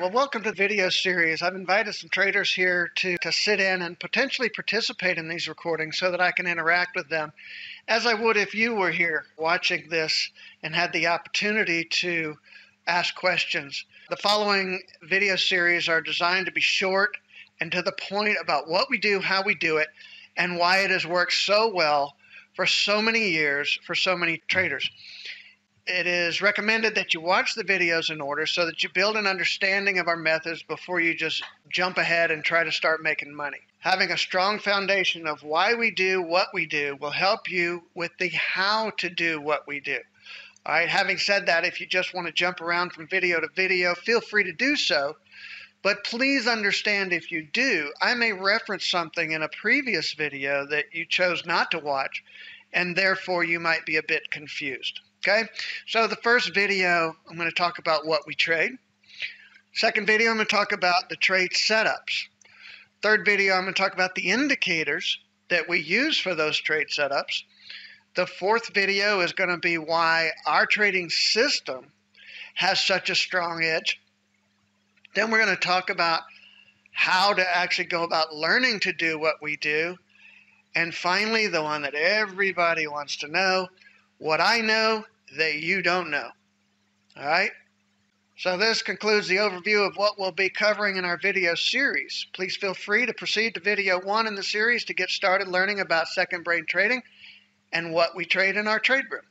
well, welcome to the video series. I've invited some traders here to, to sit in and potentially participate in these recordings so that I can interact with them as I would if you were here watching this and had the opportunity to ask questions. The following video series are designed to be short and to the point about what we do, how we do it, and why it has worked so well for so many years for so many traders it is recommended that you watch the videos in order so that you build an understanding of our methods before you just jump ahead and try to start making money. Having a strong foundation of why we do what we do will help you with the how to do what we do. All right, having said that, if you just want to jump around from video to video, feel free to do so. But please understand if you do, I may reference something in a previous video that you chose not to watch, and therefore you might be a bit confused. Okay, so the first video, I'm going to talk about what we trade. Second video, I'm going to talk about the trade setups. Third video, I'm going to talk about the indicators that we use for those trade setups. The fourth video is going to be why our trading system has such a strong edge. Then we're going to talk about how to actually go about learning to do what we do. And finally, the one that everybody wants to know, what I know that you don't know. All right? So this concludes the overview of what we'll be covering in our video series. Please feel free to proceed to video one in the series to get started learning about second brain trading and what we trade in our trade room.